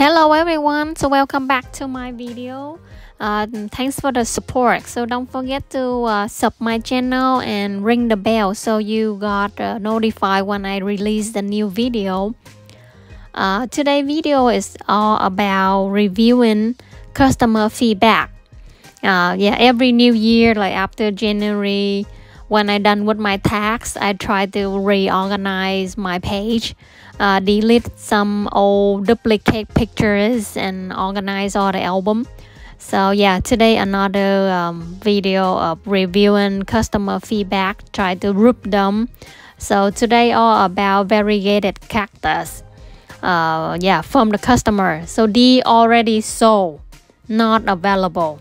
hello everyone. So welcome back to my video. Uh, thanks for the support. So don't forget to uh, sub my channel and ring the bell so you got uh, notified when I release the new video. Uh, today video is all about reviewing customer feedback. Uh, yeah every new year like after January when I done with my tax, I try to reorganize my page, uh, delete some old duplicate pictures, and organize all the album. So yeah, today another um, video of reviewing customer feedback. Try to group them. So today all about variegated cactus. Uh, yeah, from the customer. So they already sold, not available.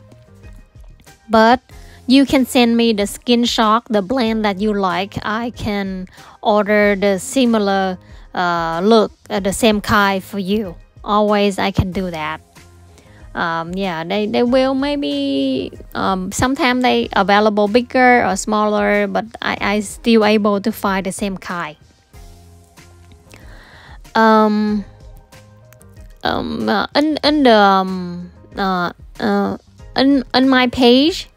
But you can send me the skin shock the blend that you like. I can order the similar uh, look uh, the same kind for you. Always i can do that. Um, yeah they, they will maybe um, sometimes they available bigger or smaller but I, I still able to find the same kind. Um, um, uh, in, in the um, uh, uh, in, in my page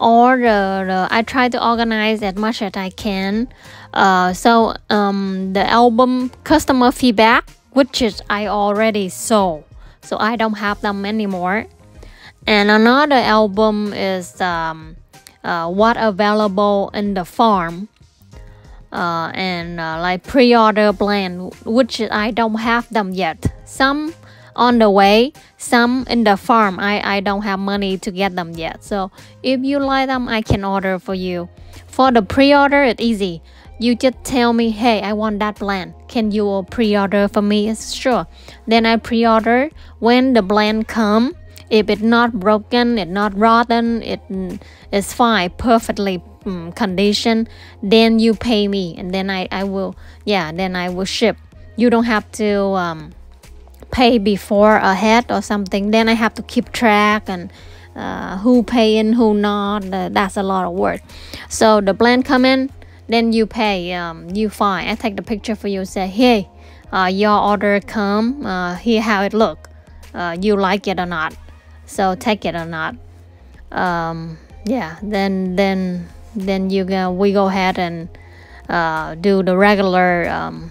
or the, the, I try to organize as much as I can. Uh, so um, the album customer feedback, which is I already sold, so I don't have them anymore. And another album is um, uh, what available in the farm. Uh, and uh, like pre-order plan which I don't have them yet. Some on the way some in the farm I, I don't have money to get them yet. So if you like them I can order for you. For the pre-order it's easy. You just tell me hey I want that blend can you pre-order for me? Sure. Then I pre-order. When the blend come if it's not broken it's not rotten it is fine perfectly um, condition then you pay me and then I, I will yeah then I will ship. You don't have to um, pay before ahead or something then i have to keep track and uh, who paying who not uh, that's a lot of work. So the blend come in then you pay um, you fine. I take the picture for you say hey uh, your order come uh, here how it look uh, you like it or not. So take it or not. Um, yeah then then then you go we go ahead and uh, do the regular um,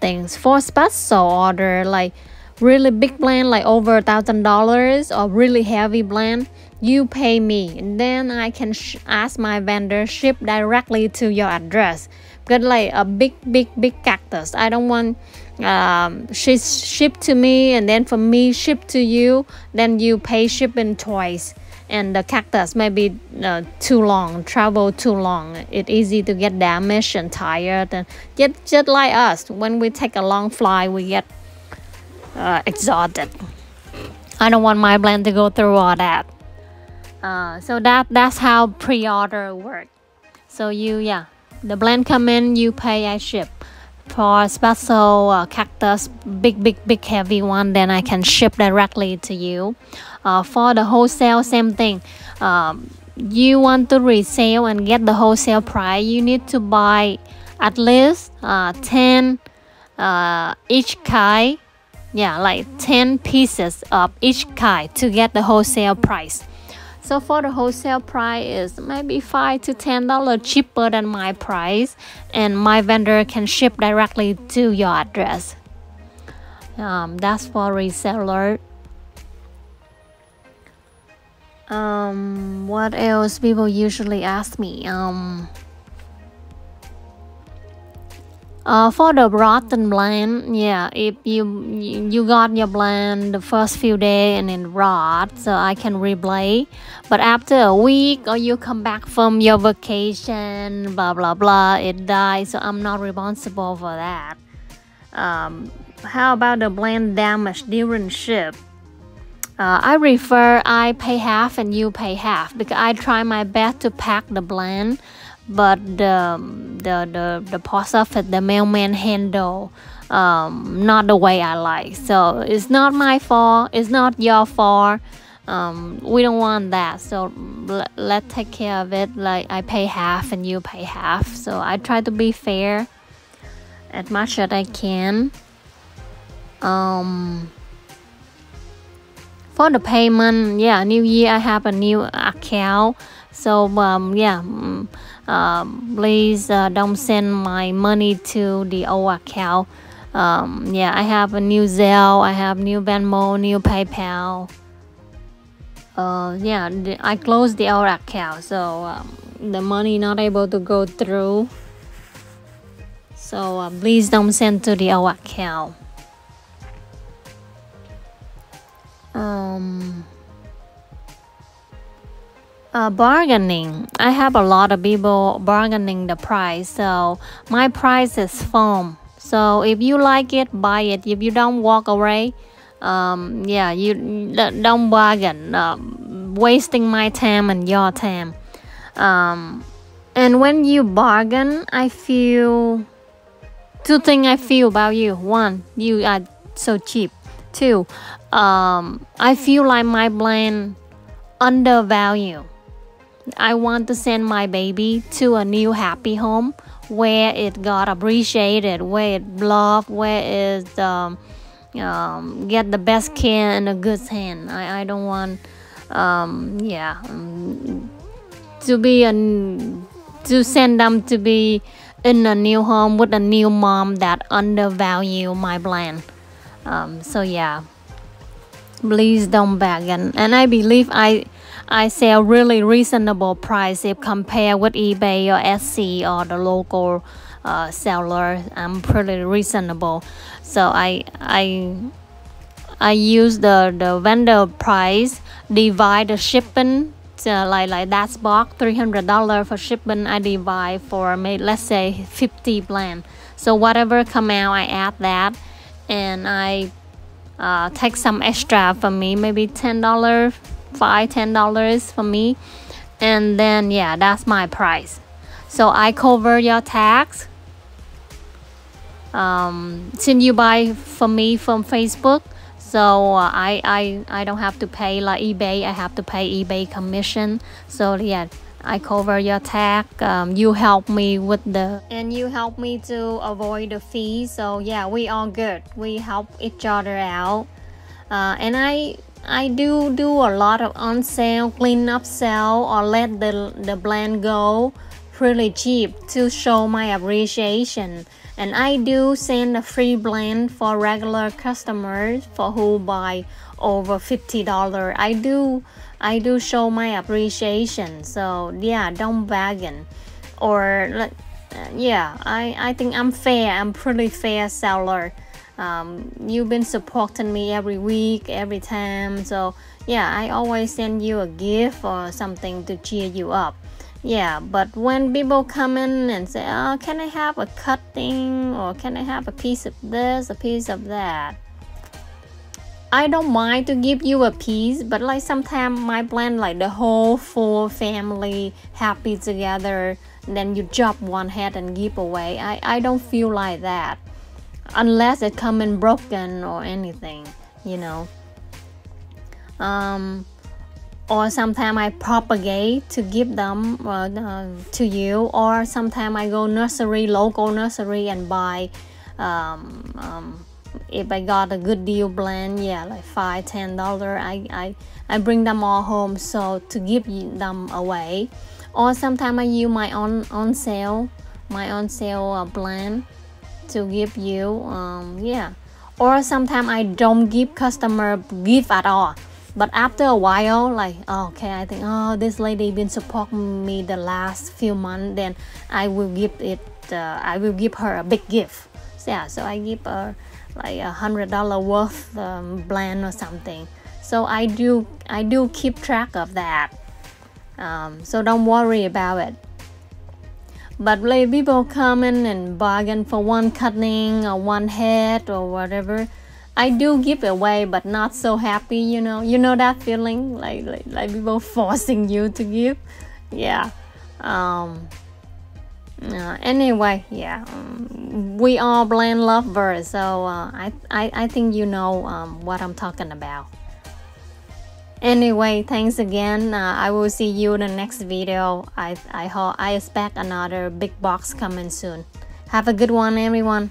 things. For special order like really big blend like over a thousand dollars or really heavy blend you pay me. And then i can ask my vendor ship directly to your address. Because like a big big big cactus. I don't want um, she's shipped to me and then for me ship to you then you pay shipping twice and the cactus may be uh, too long travel too long. It's easy to get damaged and tired and just, just like us. When we take a long flight we get uh, exhausted. I don't want my blend to go through all that. Uh, so that that's how pre-order work. So you yeah the blend come in you pay i ship for special uh, cactus big big big heavy one then i can ship directly to you. Uh, for the wholesale same thing. Um, you want to resell and get the wholesale price you need to buy at least uh, 10 uh, each kind. Yeah like 10 pieces of each kind to get the wholesale price so for the wholesale price is maybe five to ten dollar cheaper than my price, and my vendor can ship directly to your address. Um, that's for reseller. Um, what else people usually ask me? Um, uh, for the rotten blend, yeah, if you you got your blend the first few days and then rot, so I can replay. But after a week or you come back from your vacation, blah blah blah, it dies. So I'm not responsible for that. Um, how about the blend damage during ship? Uh, I refer I pay half and you pay half because I try my best to pack the blend but the the the, the post office the mailman handle um, not the way I like. So it's not my fault. It's not your fault. Um, we don't want that. So let, let's take care of it. Like I pay half and you pay half. So I try to be fair as much as I can. Um for the payment yeah new year i have a new account. So um yeah mm, um, please uh, don't send my money to the old account. Um, yeah i have a new zelle i have new venmo new paypal. Uh, yeah i closed the old account so um, the money not able to go through. So uh, please don't send to the old account. Um uh, bargaining. I have a lot of people bargaining the price so my price is firm. So if you like it buy it. If you don't walk away um, yeah you don't bargain. Uh, wasting my time and your time. Um, and when you bargain i feel two things i feel about you. One you are so cheap. Two um, i feel like my blend undervalue I want to send my baby to a new happy home where it got appreciated, where it loved, where it um, um, get the best care and a good hand. I, I don't want, um, yeah, um, to be a, to send them to be in a new home with a new mom that undervalue my plan. Um, so yeah, please don't beg and, and I believe I I sell really reasonable price if compared with eBay or Etsy or the local uh, seller. I'm pretty reasonable, so I I I use the the vendor price divide the shipping. Uh, like like that box three hundred dollar for shipping I divide for maybe let's say fifty blend so whatever come out I add that and I uh, take some extra for me maybe ten dollar five ten dollars for me and then yeah that's my price so i cover your tax um, since you buy from me from facebook so uh, I, I i don't have to pay like ebay i have to pay ebay commission so yeah I cover your tax. Um, you help me with the and you help me to avoid the fee. So yeah, we all good. We help each other out. Uh, and I I do do a lot of on sale, clean up sale, or let the, the blend go pretty cheap to show my appreciation. And I do send a free blend for regular customers for who buy over $50. I do I do show my appreciation. So yeah, don't bargain. Or yeah, I, I think I'm fair. I'm pretty fair seller um, you've been supporting me every week every time. So yeah i always send you a gift or something to cheer you up. Yeah but when people come in and say oh can i have a cutting? Or can i have a piece of this a piece of that? I don't mind to give you a piece, but like sometimes my plan like the whole full family happy together, then you chop one head and give away. I, I don't feel like that unless it come in broken or anything you know. Um, or sometimes I propagate to give them uh, uh, to you or sometimes I go nursery local nursery and buy um, um, if I got a good deal blend yeah like five ten dollar I, I I bring them all home so to give them away. Or sometimes I use my own on sale my on sale uh, blend to give you um, yeah. Or sometimes i don't give customer gift at all. But after a while like oh, okay i think oh this lady been supporting me the last few months then i will give it uh, i will give her a big gift. So, yeah so i give her like a hundred dollar worth um, blend or something. So i do i do keep track of that. Um, so don't worry about it but like people come in and bargain for one cutting or one head or whatever. I do give away but not so happy you know. You know that feeling? Like like, like people forcing you to give? Yeah. Um uh, anyway yeah. Um, we all blend lovers, so uh, I, I i think you know um, what i'm talking about anyway thanks again. Uh, i will see you in the next video. I i hope i expect another big box coming soon. Have a good one everyone